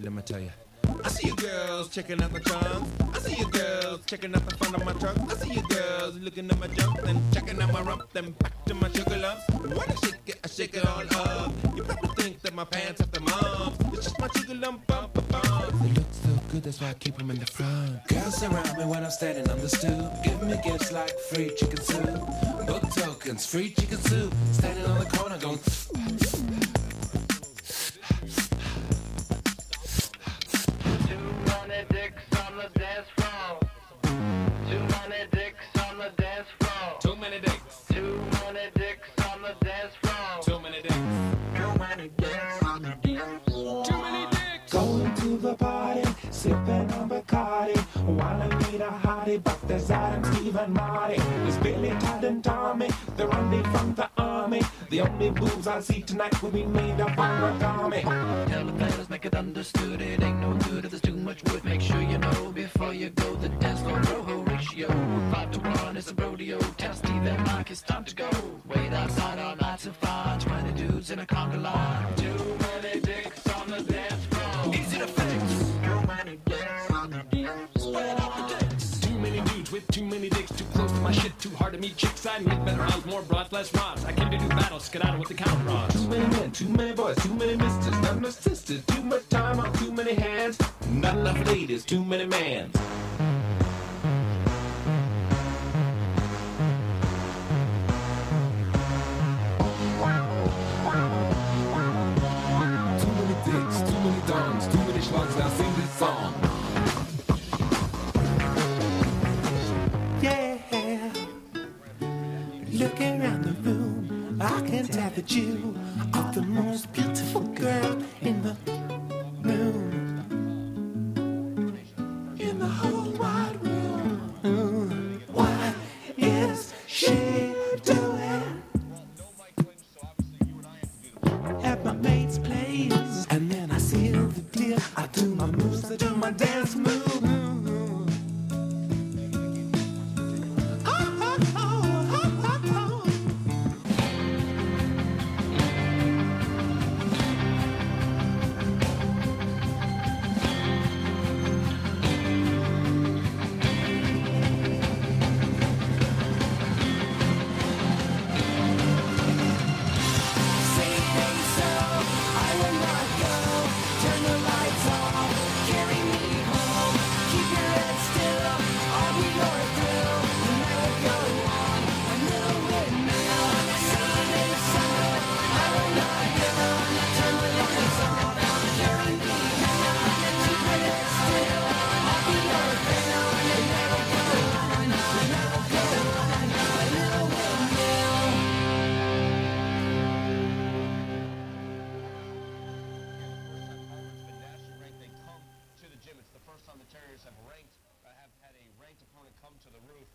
Let me tell you. I see you girls checking out my trunk. I see you girls checking out the front of my trunk. I see you girls looking at my junk, then checking out my rump, then back to my sugar lumps. When I shake it, I shake it all up. You probably think that my pants have the mumps. It's just my sugar lump bump bump. It looks so good, that's why I keep them in the front. Girls surround me when I'm standing on the stoop. Give me gifts like free chicken soup. Book tokens, free chicken soup. Standing on the corner going. Floor. Too many dicks. Too many dicks on the dance floor. Too many dicks. Too many dicks on the dance floor. Too many dicks. Going to the party, sipping on Bacardi. Wanna meet a hottie, but there's Adam, Steve, and Marty. There's Billy, Todd, and Tommy. They're only from the army. The only boobs I see tonight will be made up of origami. Tell the fellas, make it understood. It ain't no good if there's too much wood. Make sure you know before you go. The dance floor rojo ratio. Five to one, it's a rodeo. Tell Steve and Mike it's time to go. Wait outside all night to find 20 dudes in a conga line. Too many dicks on the dance floor. Easy to fix. Too many dicks on the dance floor. Too many dudes with too many dicks. Too close to my shit. Too hard to meet chicks. I need better odds, more broads, less rods. I came to do battle. Skedaddle with the count rods. Too many men, too many boys, too many misters, not enough sisters. Too much time on too many hands. Not enough ladies, too many mans. Looking around the room, I can tell that you are the most beautiful girl in the room. In the whole wide room. What is she doing? At my mate's place. And then I seal the deal. I do my moves, I do my dance move. Terriers have ranked, have had a ranked opponent come to the roof.